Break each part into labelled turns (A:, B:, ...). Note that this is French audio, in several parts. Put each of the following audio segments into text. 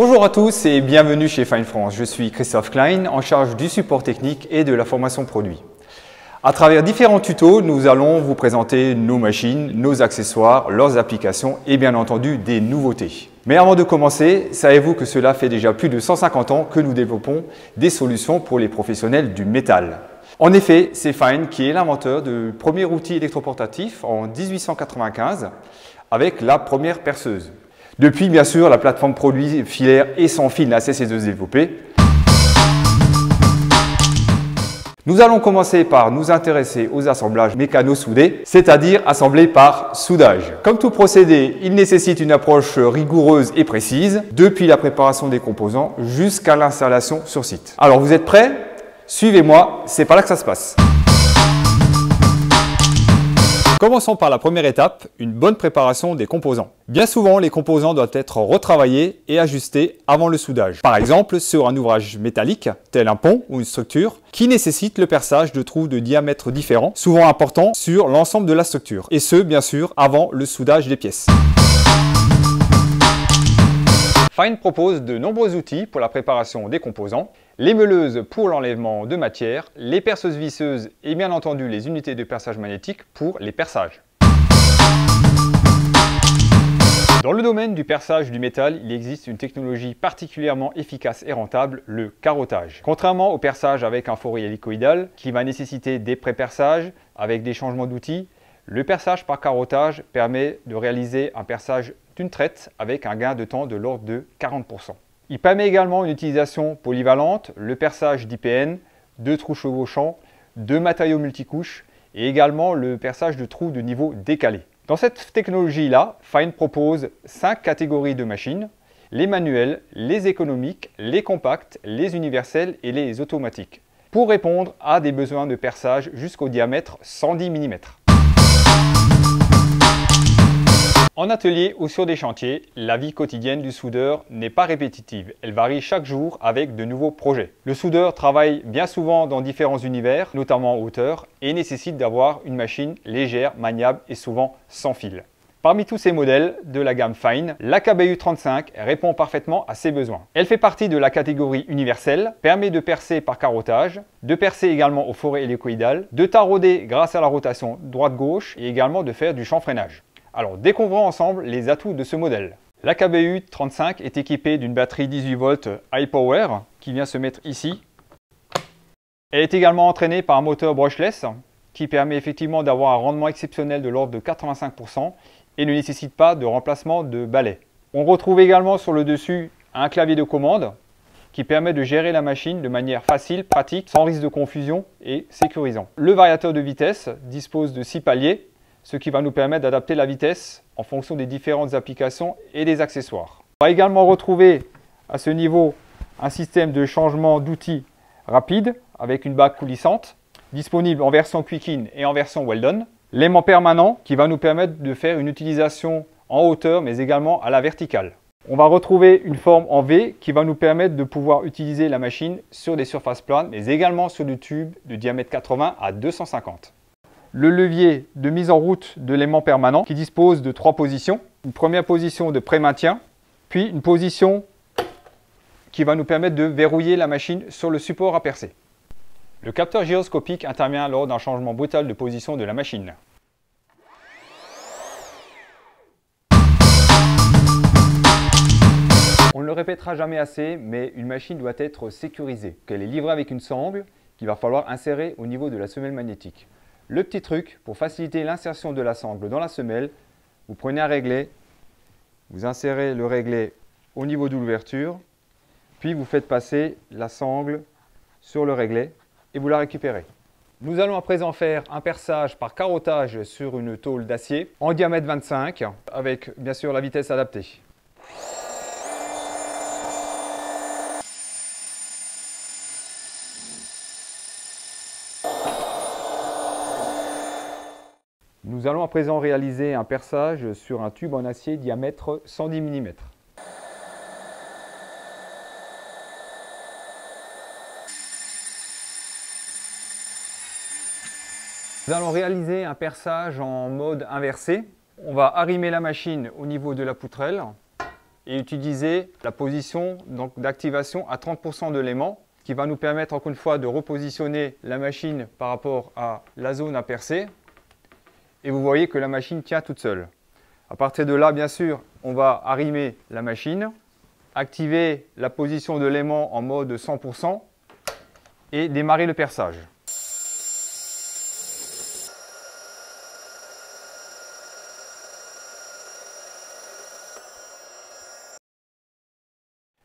A: Bonjour à tous et bienvenue chez Fine France. Je suis Christophe Klein, en charge du support technique et de la formation produit. À travers différents tutos, nous allons vous présenter nos machines, nos accessoires, leurs applications et bien entendu des nouveautés. Mais avant de commencer, savez-vous que cela fait déjà plus de 150 ans que nous développons des solutions pour les professionnels du métal? En effet, c'est Fine qui est l'inventeur du premier outil électroportatif en 1895 avec la première perceuse. Depuis, bien sûr, la plateforme produit filaire et sans fil n'a cessé de se développer. Nous allons commencer par nous intéresser aux assemblages mécano-soudés, c'est-à-dire assemblés par soudage. Comme tout procédé, il nécessite une approche rigoureuse et précise, depuis la préparation des composants jusqu'à l'installation sur site. Alors vous êtes prêts? Suivez-moi, c'est par là que ça se passe. Commençons par la première étape, une bonne préparation des composants. Bien souvent, les composants doivent être retravaillés et ajustés avant le soudage. Par exemple, sur un ouvrage métallique, tel un pont ou une structure, qui nécessite le perçage de trous de diamètre différents, souvent importants sur l'ensemble de la structure. Et ce, bien sûr, avant le soudage des pièces. Fine propose de nombreux outils pour la préparation des composants, les meuleuses pour l'enlèvement de matière, les perceuses visseuses et bien entendu les unités de perçage magnétique pour les perçages. Dans le domaine du perçage du métal, il existe une technologie particulièrement efficace et rentable, le carottage. Contrairement au perçage avec un forêt hélicoïdal, qui va nécessiter des pré-perçages avec des changements d'outils, le perçage par carottage permet de réaliser un perçage d'une traite avec un gain de temps de l'ordre de 40%. Il permet également une utilisation polyvalente, le perçage d'IPN, de trous chevauchants, de matériaux multicouches et également le perçage de trous de niveau décalé. Dans cette technologie-là, Fine propose 5 catégories de machines, les manuels, les économiques, les compacts, les universels et les automatiques, pour répondre à des besoins de perçage jusqu'au diamètre 110 mm. En atelier ou sur des chantiers, la vie quotidienne du soudeur n'est pas répétitive. Elle varie chaque jour avec de nouveaux projets. Le soudeur travaille bien souvent dans différents univers, notamment en hauteur, et nécessite d'avoir une machine légère, maniable et souvent sans fil. Parmi tous ces modèles de la gamme Fine, la KBU 35 répond parfaitement à ses besoins. Elle fait partie de la catégorie universelle, permet de percer par carottage, de percer également au forêt hélicoïdal, de tarauder grâce à la rotation droite-gauche et également de faire du chanfreinage. Alors découvrons ensemble les atouts de ce modèle. La KBU 35 est équipée d'une batterie 18 volts high power qui vient se mettre ici. Elle est également entraînée par un moteur brushless qui permet effectivement d'avoir un rendement exceptionnel de l'ordre de 85% et ne nécessite pas de remplacement de balai. On retrouve également sur le dessus un clavier de commande qui permet de gérer la machine de manière facile, pratique, sans risque de confusion et sécurisant. Le variateur de vitesse dispose de 6 paliers ce qui va nous permettre d'adapter la vitesse en fonction des différentes applications et des accessoires. On va également retrouver à ce niveau un système de changement d'outils rapide avec une bague coulissante, disponible en version Quick-In et en version Weldon. L'aimant permanent qui va nous permettre de faire une utilisation en hauteur mais également à la verticale. On va retrouver une forme en V qui va nous permettre de pouvoir utiliser la machine sur des surfaces planes mais également sur des tubes de diamètre 80 à 250 le levier de mise en route de l'aimant permanent qui dispose de trois positions. Une première position de pré-maintien, puis une position qui va nous permettre de verrouiller la machine sur le support à percer. Le capteur gyroscopique intervient lors d'un changement brutal de position de la machine. On ne le répétera jamais assez, mais une machine doit être sécurisée. Elle est livrée avec une sangle qu'il va falloir insérer au niveau de la semelle magnétique. Le petit truc, pour faciliter l'insertion de la sangle dans la semelle, vous prenez un réglet, vous insérez le réglet au niveau de l'ouverture, puis vous faites passer la sangle sur le réglet et vous la récupérez. Nous allons à présent faire un perçage par carottage sur une tôle d'acier en diamètre 25 avec bien sûr la vitesse adaptée. Nous allons à présent réaliser un perçage sur un tube en acier diamètre 110 mm. Nous allons réaliser un perçage en mode inversé. On va arrimer la machine au niveau de la poutrelle et utiliser la position d'activation à 30% de l'aimant qui va nous permettre encore une fois de repositionner la machine par rapport à la zone à percer. Et vous voyez que la machine tient toute seule. À partir de là, bien sûr, on va arrimer la machine, activer la position de l'aimant en mode 100% et démarrer le perçage.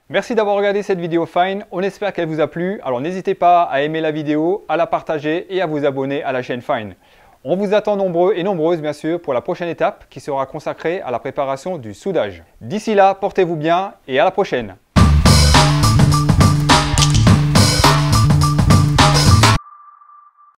A: Merci d'avoir regardé cette vidéo Fine, on espère qu'elle vous a plu. Alors n'hésitez pas à aimer la vidéo, à la partager et à vous abonner à la chaîne Fine. On vous attend nombreux et nombreuses bien sûr pour la prochaine étape qui sera consacrée à la préparation du soudage. D'ici là, portez-vous bien et à la prochaine